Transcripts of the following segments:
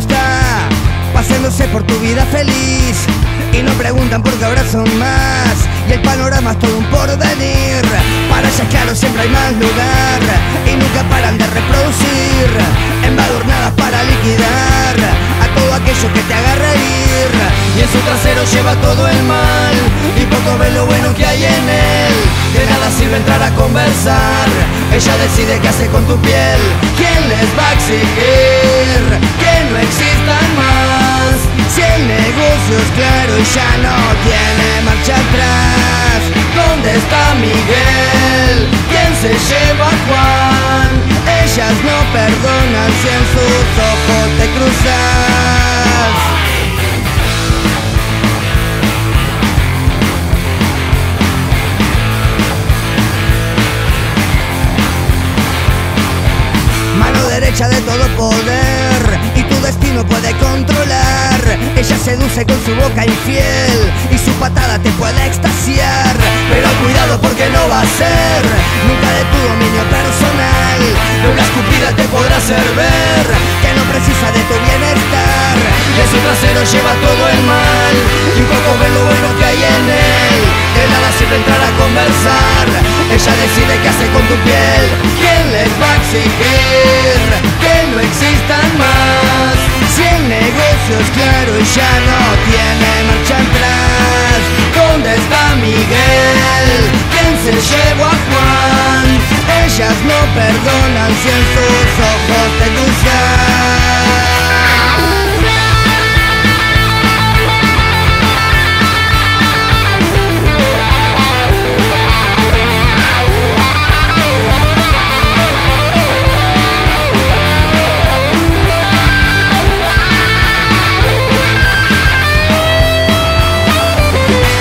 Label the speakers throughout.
Speaker 1: está paseándose por tu vida feliz. Y no preguntan por qué ahora son más. Y el panorama es todo un porvenir. Para allá claro siempre hay más lugar. Y nunca paran de reproducir. Embadurnadas para liquidar a todo aquello que te haga reír. Y en su trasero lleva todo el mal. Y poco ve lo bueno que hay en él. De nada sirve entrar a conversar. Ella decide qué hace con tu piel. Quién les va a exigir ya no tiene marcha atrás ¿Dónde está Miguel? ¿Quién se lleva te puede extasiar Pero cuidado porque no va a ser Nunca de tu dominio personal. De una escupida te podrá hacer ver Que no precisa de tu bienestar. Que su trasero lleva todo el mal Y un poco ve lo bueno que hay en él. De nada sirve entrar a conversar Ella decide qué hace con tu piel. ¿Quién les va a exigir que no existan más? Si el negocio es claro y ya no tiene marcha no perdonan si en sus ojos te cruzan.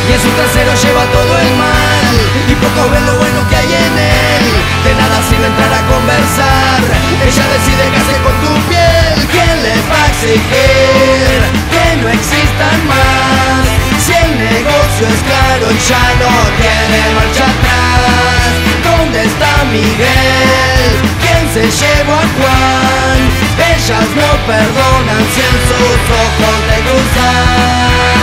Speaker 1: Y en su trasero lleva todo el mal Y poco ven lo bueno que hay en él no existan más? Si el negocio es claro ya no tiene marcha atrás ¿Dónde está Miguel? ¿Quién se llevó a Juan? Ellas no perdonan si en sus ojos te cruzan